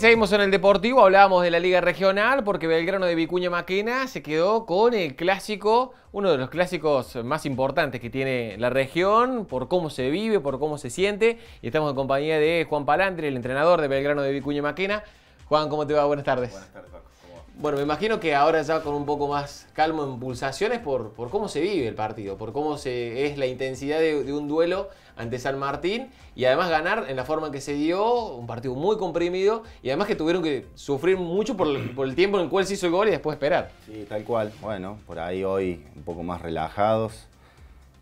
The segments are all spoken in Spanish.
Seguimos en el Deportivo, hablábamos de la Liga Regional porque Belgrano de Vicuña Maquena se quedó con el clásico, uno de los clásicos más importantes que tiene la región, por cómo se vive, por cómo se siente. Y estamos en compañía de Juan Palantri, el entrenador de Belgrano de Vicuña Maquena. Juan, ¿cómo te va? Buenas tardes. Buenas tardes, Paco. Bueno, me imagino que ahora ya con un poco más calmo en pulsaciones por, por cómo se vive el partido, por cómo se, es la intensidad de, un duelo ante San Martín y además ganar en la forma en que se dio, un partido muy comprimido y además que tuvieron que sufrir mucho por el, tiempo en el cual se hizo el gol y después esperar. Sí, tal cual. Bueno, por ahí hoy un poco más relajados,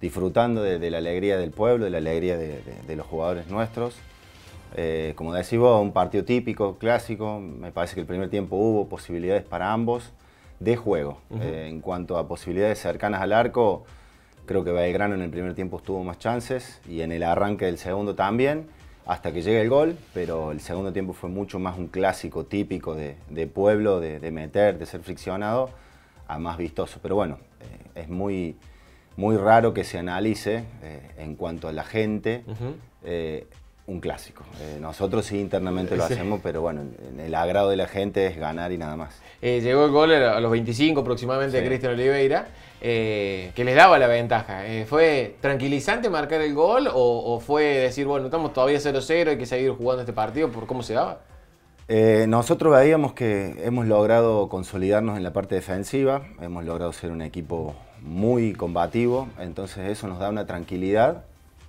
disfrutando de, la alegría del pueblo, de la alegría de los jugadores nuestros. Eh, como decís vos, un partido típico, clásico. Me parece que el primer tiempo hubo posibilidades para ambos de juego. Eh, en cuanto a posibilidades cercanas al arco, creo que Belgrano en el primer tiempo tuvo más chances y en el arranque del segundo también, hasta que llegue el gol, pero el segundo tiempo fue mucho más un clásico típico de, de pueblo, de, de meter, de ser friccionado, a más vistoso. Pero bueno, eh, es muy, muy raro que se analice en cuanto a la gente un clásico. Eh, nosotros sí internamente lo Sí. hacemos, pero bueno, en el agrado de la gente es ganar y nada más. Eh, llegó el gol a los 25 aproximadamente de Sí. Cristian Oliveira, eh, que les daba la ventaja. ¿Fue tranquilizante marcar el gol o, o fue decir, bueno, estamos todavía 0-0, hay que seguir jugando este partido por cómo se daba? Eh, nosotros veíamos que hemos logrado consolidarnos en la parte defensiva, hemos logrado ser un equipo muy combativo, entonces eso nos da una tranquilidad,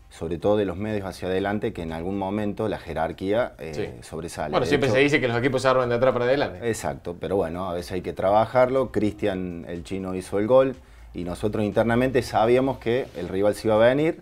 sobre todo de los medios hacia adelante, que en algún momento la jerarquía eh, Sí. sobresale. Bueno, De siempre hecho- se dice que los equipos se arman de atrás para adelante. Exacto, pero bueno, a veces hay que trabajarlo. Cristian, el chino, hizo el gol y nosotros internamente sabíamos que el rival se iba a venir.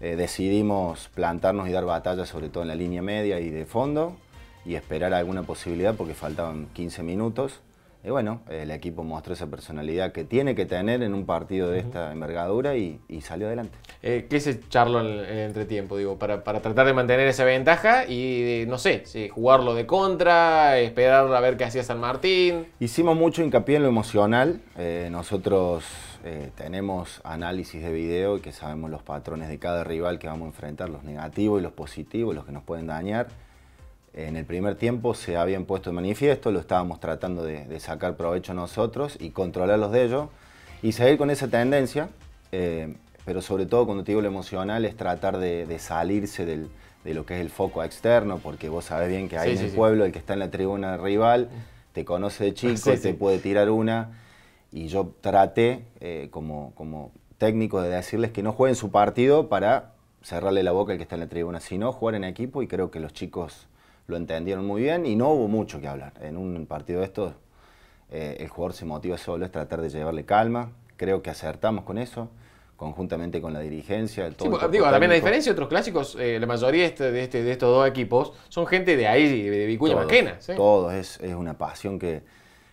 Eh, decidimos plantarnos y dar batalla, sobre todo en la línea media y de fondo, y esperar alguna posibilidad porque faltaban 15 minutos. Y bueno, el equipo mostró esa personalidad que tiene que tener en un partido de esta envergadura y, y salió adelante. Eh, ¿Qué se charló en el, en el entretiempo? Digo, para, para tratar de mantener esa ventaja y, eh, no sé, si jugarlo de contra, esperar a ver qué hacía San Martín. Hicimos mucho hincapié en lo emocional. Eh, nosotros eh, tenemos análisis de video y que sabemos los patrones de cada rival que vamos a enfrentar, los negativos y los positivos, los que nos pueden dañar. En el primer tiempo se habían puesto de manifiesto, lo estábamos tratando de, de sacar provecho nosotros y controlarlos de ellos y seguir con esa tendencia. eh, pero sobre todo cuando te digo lo emocional es tratar de, de salirse del- de lo que es el foco externo, porque vos sabés bien que ahí Sí, en sí, el sí. pueblo el que está en la tribuna rival te conoce de chico, te puede tirar una. Y yo traté eh, como, como técnico de decirles que no jueguen su partido para cerrarle la boca al que está en la tribuna, sino jugar en equipo y creo que los chicos lo entendieron muy bien y no hubo mucho que hablar. En un partido de estos eh, el jugador se motiva solo, es tratar de llevarle calma. Creo que acertamos con eso, conjuntamente con la dirigencia. todo Sí, el digo, también a diferencia de otros clásicos, eh, la mayoría de, este- de este- de estos dos equipos son gente de ahí, de Vicuña Todos, Maquena. ¿sí? Todos, es, es una pasión que,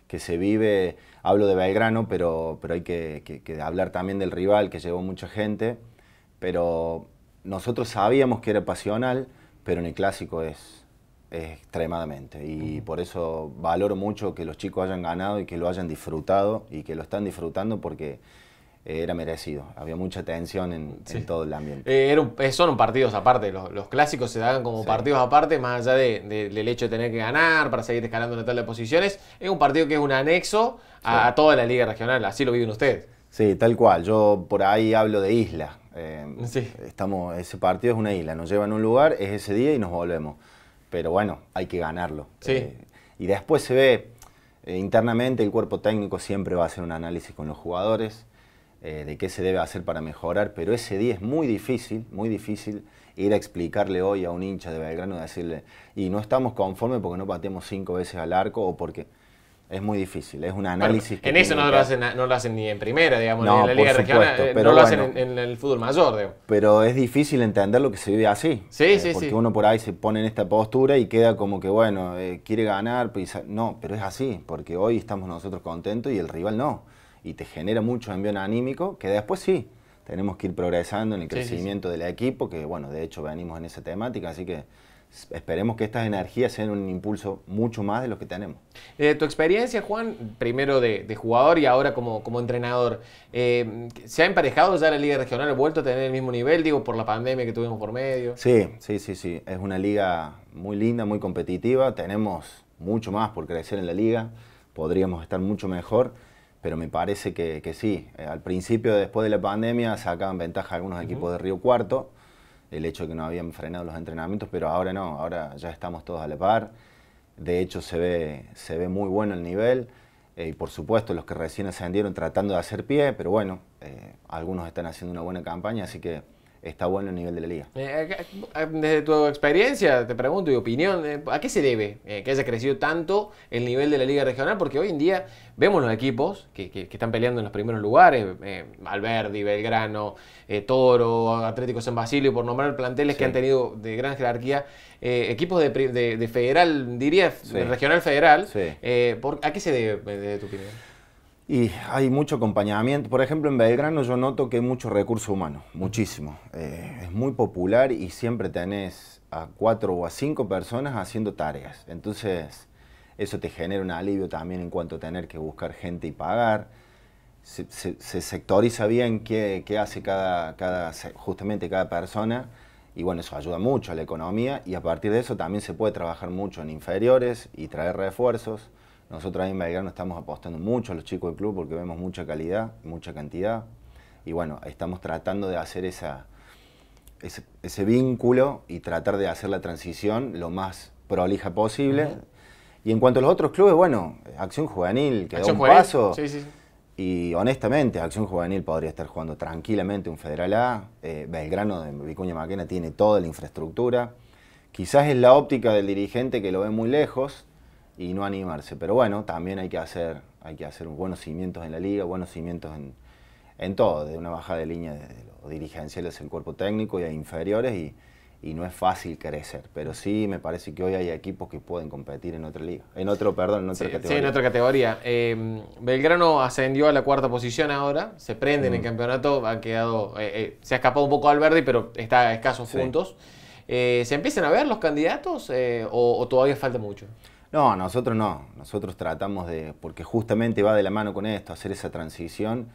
que se vive. Hablo de Belgrano, pero, pero hay que, que- que hablar también del rival, que llevó mucha gente. Pero nosotros sabíamos que era pasional, pero en el clásico es extremadamente. Y por eso valoro mucho que los chicos hayan ganado y que lo hayan disfrutado y que lo están disfrutando porque eh, era merecido. Había mucha tensión en, todo el ambiente. Eh, era un- eh, son partidos aparte, los, los clásicos se dan como Sí. partidos aparte, más allá de- de- del hecho de tener que ganar para seguir escalando en la tabla de posiciones. Es un partido que es un anexo a, a toda la liga regional, así lo viven ustedes. Sí, tal cual. Yo por ahí hablo de isla. Eh, estamos, ese partido es una isla. Nos llevan a un lugar, es ese día y nos volvemos. Pero bueno, hay que ganarlo. Sí. Eh, y después se ve eh, internamente, el cuerpo técnico siempre va a hacer un análisis con los jugadores eh, de qué se debe hacer para mejorar. Pero ese día es muy difícil, muy difícil ir a explicarle hoy a un hincha de Belgrano y decirle, y no estamos conformes porque no pateamos cinco veces al arco o porque... Es muy difícil, es un Bueno, análisis que en eso no lo, hacen, no lo hacen ni en primera, digamos, No, ni en la liga regional, supuesto, eh, pero no lo hacen bueno. en, en el fútbol mayor, digo. Pero es difícil entender lo que se vive así. Sí, Eh, sí, Porque sí. uno por ahí se pone en esta postura y queda como que, bueno, eh, quiere ganar. no, pero es así, porque hoy estamos nosotros contentos y el rival no. Y te genera mucho envío anímico que después sí, tenemos que ir progresando en el crecimiento del equipo, que bueno, de hecho venimos en esa temática, así que esperemos que estas energías sean un impulso mucho más de lo que tenemos. Eh, tu experiencia, Juan, primero de, jugador y ahora como, como entrenador, eh, ¿se ha emparejado ya la liga regional? ¿Ha vuelto a tener el mismo nivel, digo, por la pandemia que tuvimos por medio? Sí, sí, sí, sí. Es una liga muy linda, muy competitiva. Tenemos mucho más por crecer en la liga. Podríamos estar mucho mejor, pero me parece que, sí. Eh, al principio, después de la pandemia, sacaban ventaja algunos equipos de Río Cuarto el hecho de que no habían frenado los entrenamientos, pero ahora no, ahora ya estamos todos a la par. De hecho, se ve, se ve muy bueno el nivel. Eh, y por supuesto, los que recién ascendieron tratando de hacer pie, pero bueno, eh, algunos están haciendo una buena campaña, así que está bueno el nivel de la liga. Eh, desde tu experiencia, te pregunto y opinión, eh, ¿a qué se debe eh, que haya crecido tanto el nivel de la liga regional? Porque hoy en día vemos los equipos que, están peleando en los primeros lugares, Alberdi, Belgrano, Toro, Atlético San Basilio, por nombrar planteles que han tenido de gran jerarquía, equipos de, federal, diría, de regional federal. ¿A qué se debe, de tu opinión? Y hay mucho acompañamiento. Por ejemplo, en Belgrano yo noto que hay mucho recurso humano, muchísimo. Eh, es muy popular y siempre tenés a cuatro o a cinco personas haciendo tareas. Entonces, eso te genera un alivio también en cuanto a tener que buscar gente y pagar. Se, sectoriza bien qué, hace cada, justamente cada persona y bueno, eso ayuda mucho a la economía y a partir de eso también se puede trabajar mucho en inferiores y traer refuerzos. Nosotros ahí en Belgrano estamos apostando mucho a los chicos del club porque vemos mucha calidad, mucha cantidad. Y bueno, estamos tratando de hacer esa, ese, vínculo y tratar de hacer la transición lo más prolija posible. Y en cuanto a los otros clubes, bueno, Acción Juvenil quedó un paso. Y honestamente, Acción Juvenil podría estar jugando tranquilamente un Federal A. Eh, Belgrano de Vicuña Maquena tiene toda la infraestructura. Quizás es la óptica del dirigente que lo ve muy lejos, y no animarse. Pero bueno, también hay que hacer, hay que hacer buenos cimientos en la liga, buenos cimientos en, en todo, de una baja de línea de, los dirigenciales, el cuerpo técnico y a inferiores y, y, no es fácil crecer. Pero sí me parece que hoy hay equipos que pueden competir en otra liga, en otro, perdón, en otra categoría. Sí, en otra categoría. Eh, Belgrano ascendió a la cuarta posición ahora, se prende en el mm. campeonato, ha quedado, eh, eh, se ha escapado un poco al verde, pero está a escasos puntos. ¿Se empiezan a ver los candidatos o, o todavía falta mucho? No, nosotros no. Nosotros tratamos de, porque justamente va de la mano con esto, hacer esa transición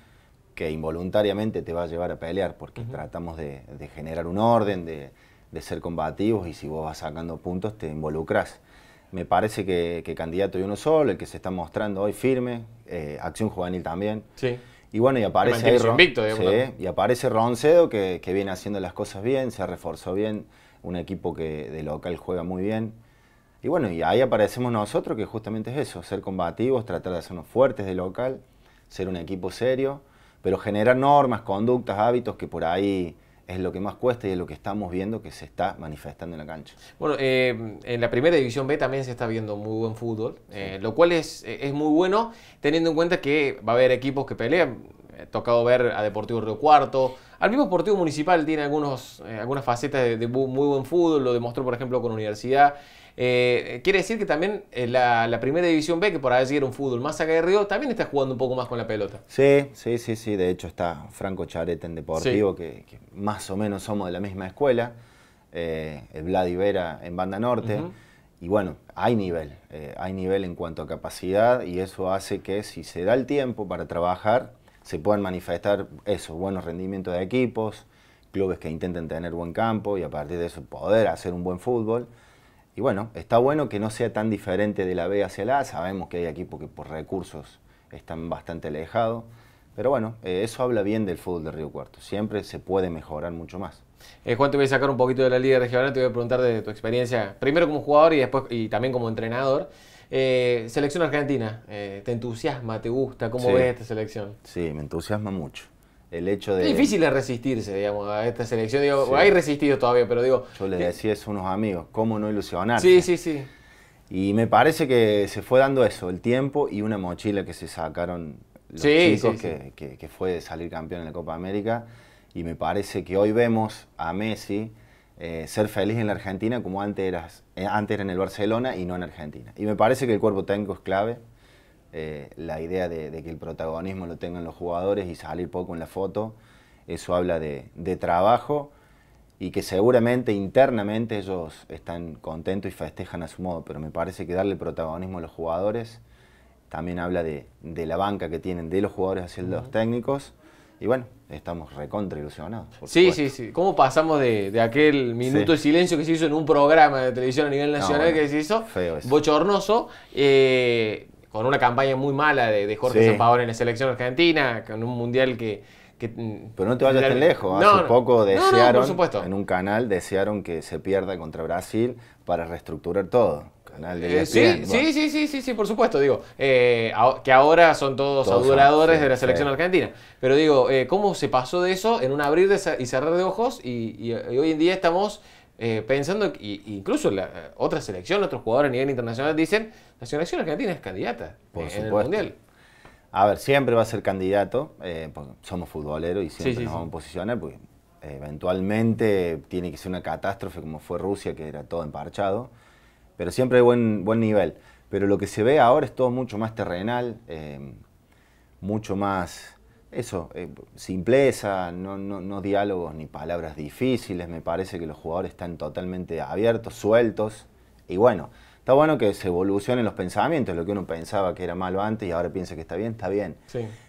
que involuntariamente te va a llevar a pelear, porque tratamos de, generar un orden, de, ser combativos y si vos vas sacando puntos te involucras. Me parece que, candidato y uno solo, el que se está mostrando hoy firme, eh, Acción Juvenil también. Sí. Y bueno, y aparece, y aparece Roncedo que, que, viene haciendo las cosas bien, se reforzó bien, un equipo que de local juega muy bien. Y bueno, y ahí aparecemos nosotros, que justamente es eso, ser combativos, tratar de hacernos fuertes de local, ser un equipo serio, pero generar normas, conductas, hábitos que por ahí es lo que más cuesta y es lo que estamos viendo que se está manifestando en la cancha. Bueno, eh, en la primera división B también se está viendo muy buen fútbol, eh, lo cual es, es, muy bueno teniendo en cuenta que va a haber equipos que pelean. He tocado ver a Deportivo Río Cuarto, al mismo Deportivo Municipal tiene algunos, eh, algunas facetas de, de, muy buen fútbol, lo demostró por ejemplo con Universidad. Eh, quiere decir que también eh, la, primera división B, que por ahí era un fútbol más aguerrido, también está jugando un poco más con la pelota. Sí, sí, sí, sí. De hecho está Franco Charete en Deportivo, que, más o menos somos de la misma escuela. Eh, el Vlad Vera en Banda Norte. Y bueno, hay nivel, hay nivel en cuanto a capacidad y eso hace que si se da el tiempo para trabajar, se puedan manifestar esos buenos rendimientos de equipos, clubes que intenten tener buen campo y a partir de eso poder hacer un buen fútbol. Y bueno, está bueno que no sea tan diferente de la B hacia la A. Sabemos que hay equipos que por recursos están bastante alejados. Pero bueno, eh, eso habla bien del fútbol de Río Cuarto. Siempre se puede mejorar mucho más. Eh, Juan, te voy a sacar un poquito de la Liga Regional. Te voy a preguntar de tu experiencia, primero como jugador y después y también como entrenador. Eh, selección Argentina, ¿te entusiasma, te gusta? ¿Cómo ves esta selección? Sí, me entusiasma mucho el hecho de... Es difícil de resistirse, digamos, a esta selección. Digo, hay resistido todavía, pero digo... Yo le decía eso a unos amigos, ¿cómo no ilusionarse? Sí, sí, sí. Y me parece que se fue dando eso, el tiempo y una mochila que se sacaron los chicos, que, que, fue salir campeón en la Copa América. Y me parece que hoy vemos a Messi eh, ser feliz en la Argentina como antes, eras, eh, antes era en el Barcelona y no en Argentina. Y me parece que el cuerpo técnico es clave. Eh, la idea de, que el protagonismo lo tengan los jugadores y salir poco en la foto eso habla de, de trabajo y que seguramente internamente ellos están contentos y festejan a su modo, pero me parece que darle protagonismo a los jugadores también habla de, de la banca que tienen de los jugadores hacia los técnicos y bueno, estamos recontra ilusionados. Sí, sí, sí. ¿Cómo pasamos de, de aquel minuto de silencio que se hizo en un programa de televisión a nivel nacional que se hizo? Bochornoso. Eh, con una campaña muy mala de, de Jorge sí. en la selección argentina, con un mundial que, Pero no te vayas tan lejos. Hace poco desearon, en un canal, desearon que se pierda contra Brasil para reestructurar todo. Canal de eh, sí, sí, sí, sí, sí, sí, por supuesto. Digo, eh, que ahora son todos, adoradores de la selección argentina. Pero digo, eh, ¿cómo se pasó de eso en un abrir y cerrar de ojos? Y, hoy en día estamos pensando, incluso la otra selección, otros jugadores a nivel internacional dicen, la selección argentina es candidata en el Mundial. A ver, siempre va a ser candidato, eh, somos futboleros y siempre nos vamos a posicionar, porque eventualmente tiene que ser una catástrofe como fue Rusia, que era todo emparchado, pero siempre hay buen, buen nivel. Pero lo que se ve ahora es todo mucho más terrenal, eh, mucho más, eso, eh, simpleza, no, no, no diálogos ni palabras difíciles, me parece que los jugadores están totalmente abiertos, sueltos, y bueno, Está bueno que se evolucionen los pensamientos, lo que uno pensaba que era malo antes y ahora piensa que está bien, está bien.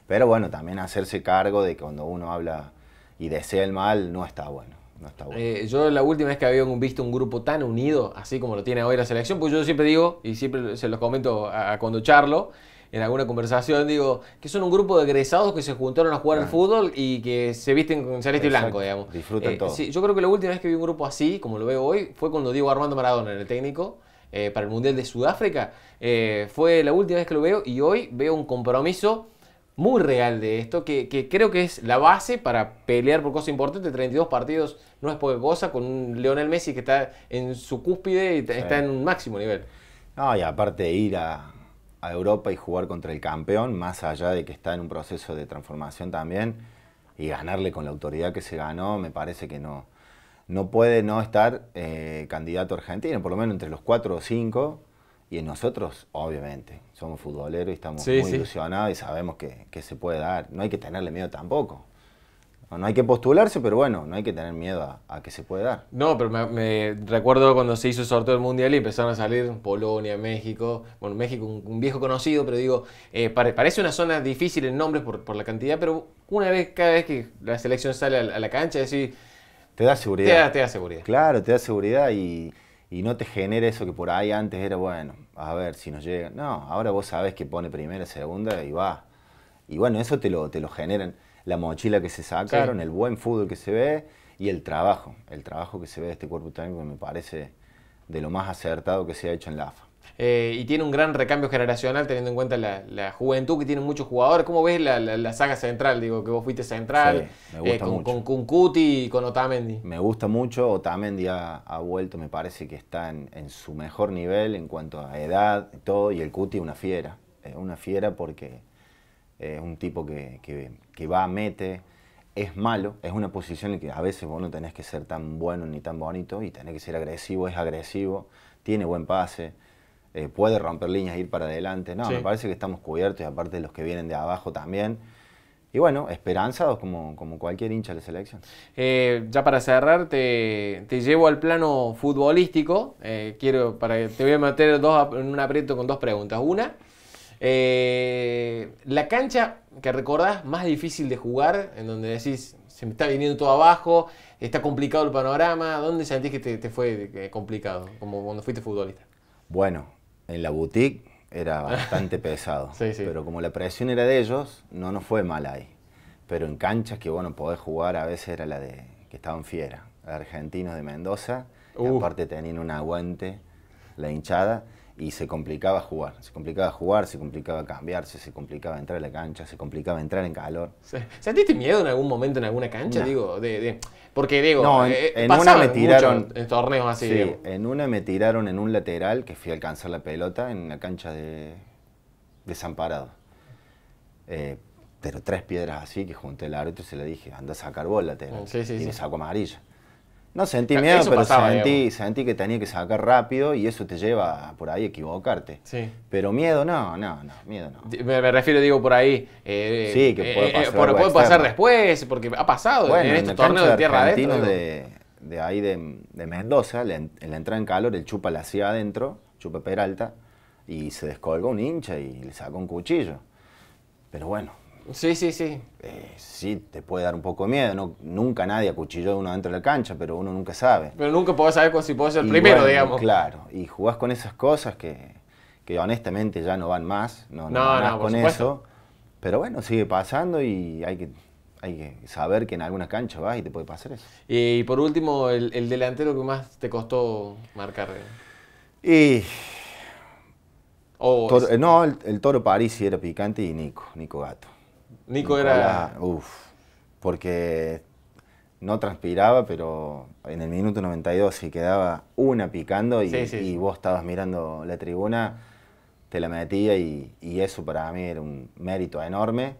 Pero bueno, también hacerse cargo de que cuando uno habla y desea el mal, no está bueno. No está bueno. Eh, yo la última vez que había visto un grupo tan unido, así como lo tiene hoy la selección, pues yo siempre digo, y siempre se los comento a, cuando charlo, en alguna conversación, digo, que son un grupo de egresados que se juntaron a jugar al fútbol y que se visten con celeste y blanco, digamos. Disfrutan eh, todo. Sí, yo creo que la última vez que vi un grupo así, como lo veo hoy, fue cuando Diego Armando Maradona era el técnico eh, para el Mundial de Sudáfrica. Eh, fue la última vez que lo veo y hoy veo un compromiso muy real de esto, que, creo que es la base para pelear por cosas importantes. 32 partidos no es poca cosa, con un Leonel Messi que está en su cúspide y está en un máximo nivel. No, y aparte de ir a, a, Europa y jugar contra el campeón, más allá de que está en un proceso de transformación también, y ganarle con la autoridad que se ganó, me parece que no, no puede no estar eh, candidato argentino, por lo menos entre los cuatro o cinco. Y en nosotros, obviamente, somos futboleros y estamos muy ilusionados y sabemos que, se puede dar. No hay que tenerle miedo tampoco. No, hay que postularse, pero bueno, no hay que tener miedo a, que se puede dar. No, pero me, recuerdo cuando se hizo el sorteo del Mundial y empezaron a salir Polonia, México. Bueno, México, un, viejo conocido, pero digo, eh, parece una zona difícil en nombres por, la cantidad, pero una vez, cada vez que la selección sale a, la cancha, decir te da seguridad. Te da, seguridad. Claro, te da seguridad y, no te genera eso que por ahí antes era, bueno, a ver si nos llega. No, ahora vos sabes que pone primera, segunda y va. Y bueno, eso te lo, te lo generan. La mochila que se sacaron, el buen fútbol que se ve y el trabajo. El trabajo que se ve de este cuerpo técnico me parece de lo más acertado que se ha hecho en la AFA. Eh, y tiene un gran recambio generacional teniendo en cuenta la, juventud que tienen muchos jugadores. ¿Cómo ves la, saga central? Digo, que vos fuiste central eh, con, con, Cuti y con Otamendi. Me gusta mucho. Otamendi ha, vuelto, me parece que está en, su mejor nivel en cuanto a edad y todo. Y el Cuti una fiera. una fiera porque es un tipo que, que, va, mete, es malo, es una posición en que a veces vos no tenés que ser tan bueno ni tan bonito y tenés que ser agresivo, es agresivo, tiene buen pase. Eh, puede romper líneas e ir para adelante. No, me parece que estamos cubiertos y aparte de los que vienen de abajo también. Y bueno, esperanzados como, como cualquier hincha de la selección. Eh, ya para cerrar, te, llevo al plano futbolístico. Eh, quiero, para, te voy a meter dos, en un aprieto con dos preguntas. Una, la cancha que recordás más difícil de jugar, en donde decís, se me está viniendo todo abajo, está complicado el panorama, ¿dónde sentís que te, te fue complicado, como cuando fuiste futbolista? Bueno, en la boutique era bastante pesado. Pero como la presión era de ellos, no nos fue mal ahí. Pero en canchas que bueno, podés jugar a veces era la de que estaban fiera, argentinos de Mendoza, y aparte tenían un aguante, la hinchada, y se complicaba jugar. Se complicaba jugar, se complicaba cambiarse, se complicaba entrar a la cancha, se complicaba entrar en calor. ¿Sentiste miedo en algún momento en alguna cancha? Digo, de porque digo, no, en, eh, una me tiraron en torneos así. Sí, en una me tiraron en un lateral que fui a alcanzar la pelota en la cancha de desamparado. Eh, pero tres piedras así que junté el árbitro y se le dije, anda a sacar vos lateral. y me saco amarilla. No sentí miedo, eso pero pasaba, sentí, sentí que tenía que sacar rápido y eso te lleva por ahí a equivocarte. Sí. Pero miedo no, no, no, miedo no. Me, me refiero, digo, por ahí. eh, Sí, que puede eh, pasar por- algo puede pasar después, porque ha pasado en estos el torneos cancha de tierra adentro. de, de ahí de, de Mendoza, le- en la entrada en calor, el chupa la hacía adentro, chupa Peralta, y se descolgó un hincha y le sacó un cuchillo. Pero bueno, Sí, sí, sí. eh, sí te puede dar un poco de miedo. No, nunca nadie acuchilló a uno dentro de la cancha, pero uno nunca sabe. Pero nunca podés saber si podés ser el Y primero, bueno, digamos. Claro, y jugás con esas cosas que, que honestamente ya no van más, no, no, No, no, por con supuesto. eso. Pero bueno, sigue pasando y hay que, hay que saber que en alguna cancha vas y te puede pasar eso. Y por último, el, el delantero que más te costó marcar. Y O Toro- es- eh, no, el, el Toro París sí era picante y Nico, Nico Gato. Nico era. Nicolás, Uf, porque no transpiraba, pero en el minuto 92 si quedaba una picando y, Sí, sí. y vos estabas mirando la tribuna, te la metía y, y eso para mí era un mérito enorme.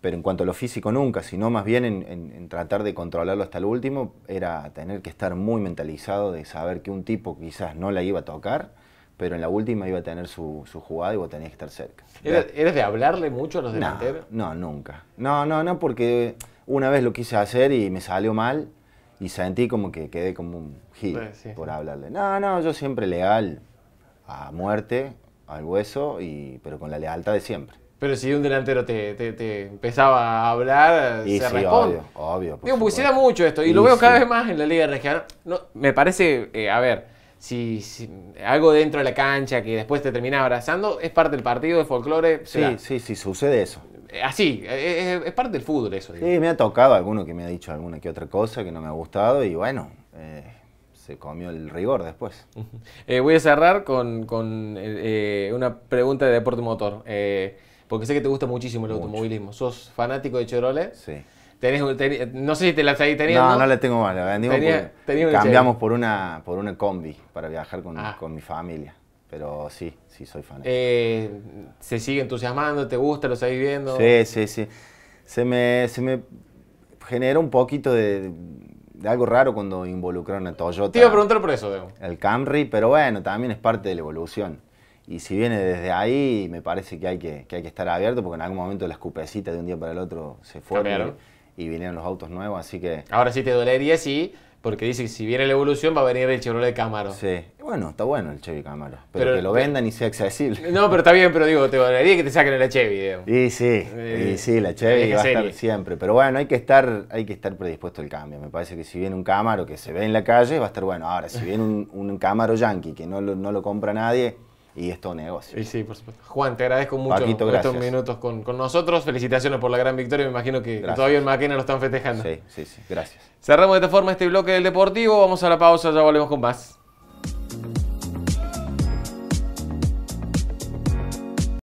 Pero en cuanto a lo físico nunca, sino más bien en, en- en tratar de controlarlo hasta el último, era tener que estar muy mentalizado de saber que un tipo quizás no la iba a tocar, pero en la última iba a tener su, su jugada y vos tenías que estar cerca. ¿Era- ¿Eres de hablarle mucho a los delanteros? no, nunca. No, no, no, porque una vez lo quise hacer y me salió mal y sentí como que quedé como un gil Eh, sí. por hablarle. No, no, yo siempre leal a muerte, al hueso, y, pero con la lealtad de siempre. Pero si un delantero te, te- te empezaba a hablar, Y se sí, responde. obvio, obvio. Digo, porque se da mucho esto, y Y lo veo cada vez más en la Liga Regional. No, me parece, eh, a ver, si, si algo dentro de la cancha que después te termina abrazando, es parte del partido de folclore. Sí, sí, sí, sucede eso. Eh, Así, eh, es, es parte del fútbol eso. digo. Sí, me ha tocado alguno que me ha dicho alguna que otra cosa que no me ha gustado y bueno, eh, se comió el rigor después. Eh, voy a cerrar con, con, eh, eh, una pregunta de deporte motor. eh, porque sé que te gusta muchísimo el Mucho. automovilismo. ¿Sos fanático de Chevrolet? Sí. Tenés, teni- no sé si te la seguís teniendo. No, no le tengo mal, la vendimos Tenía- una cambiamos por una, por una combi para viajar con, Ah. con mi familia. Pero sí, sí soy fan. Eh, ¿Se sigue entusiasmando? ¿Te gusta? ¿Lo seguís viendo? sí, sí, sí. Se me, se me generó un poquito de, de algo raro cuando involucraron a Toyota. Te iba a preguntar por eso, Debo. el Camry, pero bueno, también es parte de la evolución. Y si viene desde ahí, me parece que hay que, que hay que estar abierto, porque en algún momento las cupecitas de un día para el otro se fueron Cambiaron. Y, vinieron los autos nuevos, así que Ahora sí te dolería, sí, porque dice que si viene la evolución va a venir el Chevrolet Camaro. sí. Bueno, está bueno el Chevy Camaro, pero, Pero- que lo vendan y sea accesible. No, pero está bien, pero digo, te dolería que te saquen el Chevy, Debo. Y sí, Eh, y sí, la Chevy va a estar siempre. Pero bueno, hay que estar, hay que estar predispuesto al cambio. Me parece que si viene un Camaro que se ve en la calle, va a estar bueno. Ahora, si viene un, un Camaro Yankee que no lo, no lo compra nadie, y es todo negocio. Y sí, por supuesto. Juan, te agradezco mucho Paquito, estos minutos con, con nosotros. Felicitaciones por la gran victoria. Me imagino que, todavía en Maquena lo están festejando. Sí, sí, sí. Gracias. Cerramos de esta forma este bloque del Deportivo. Vamos a la pausa, ya volvemos con más.